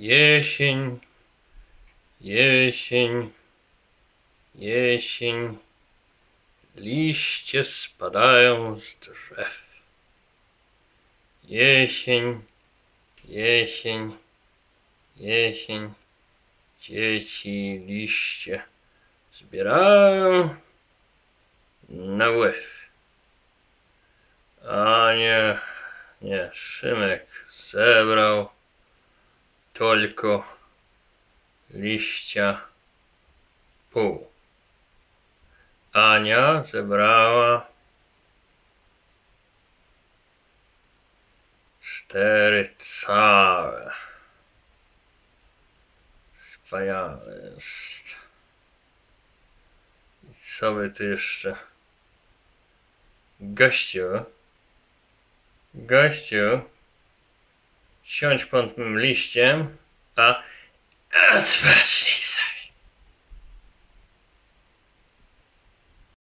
Jesień, jesień, jesień, liście spadają z drzew. Jesień, jesień, jesień, dzieci liście zbierają na ływ. A nie, nie, Szymek zebrał tylko liścia pół. Ania zebrała cztery całe. Wspaniale jest. I co by tu jeszcze? Gościu, gościu, siądź pod tym liściem, a, a patrz,